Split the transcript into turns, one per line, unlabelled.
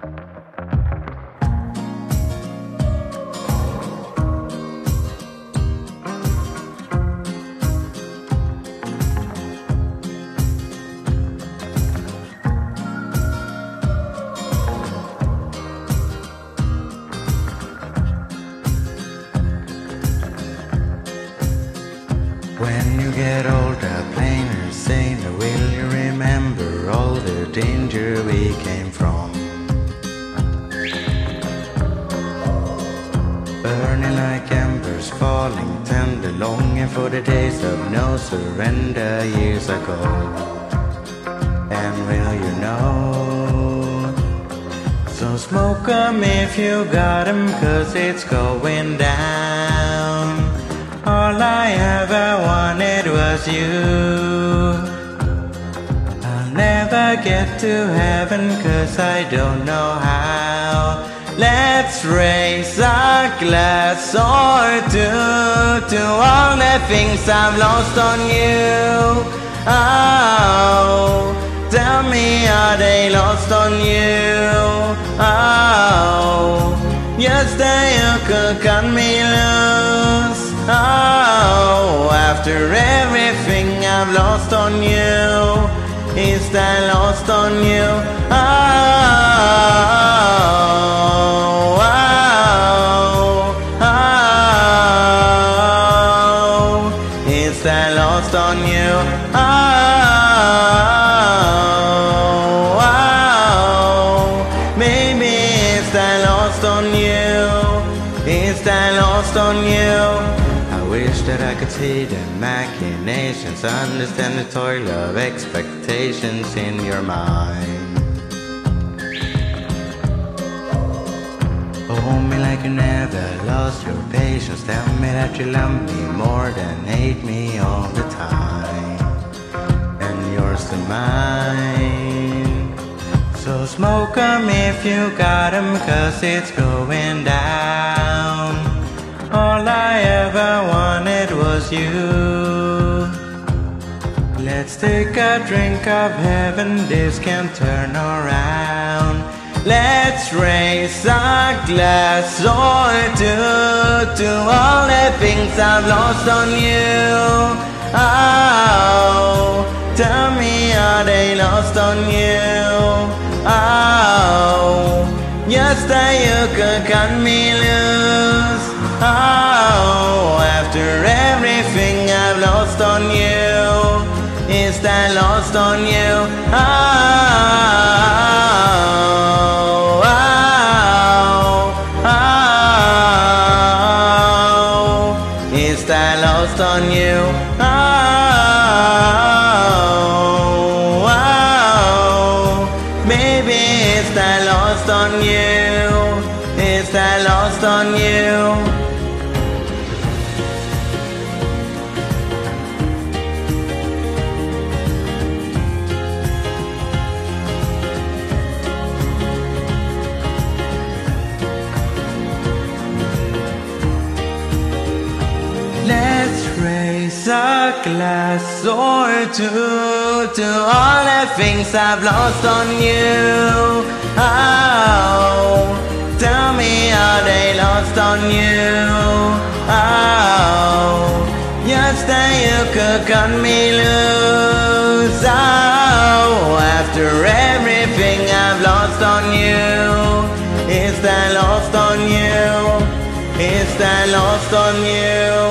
When you get older, plainer, saner, will you remember all the danger we came from? Like embers, falling tender, longing for the days of no surrender years ago. And will you know? So smoke 'em if you got 'em, cause it's going down. All I ever wanted was you. I'll never get to heaven cause I don't know how. Let's raise a glass or two to all the things I've lost on you. Oh, tell me are they lost on you? Oh, yesterday you could cut me loose. Oh, after everything I've lost on you, is that lost on you? On you? Oh, oh, oh. maybe is that lost on you? Is that lost on you? I wish that I could see the machinations, understand the toil of expectations in your mind. Hold me like you never lost your patience. Tell me that you love me more than hate me all the time. And yours to mine. So smoke 'em if you got 'em, cause it's going down. All I ever wanted was you. Let's take a drink of heaven, this can turn around. Let's raise a glass or two to all the things I've lost on you. Oh, tell me are they lost on you? Oh, yesterday you could cut me loose. Oh, after everything I've lost on you, is that lost on you? Oh, lost on you? Oh, oh, maybe is that lost on you? Is that lost on you? A glass or two to all the things I've lost on you. Oh, tell me are they lost on you? Oh, yesterday you could cut me loose. Oh, after everything I've lost on you, is that lost on you? Is that lost on you?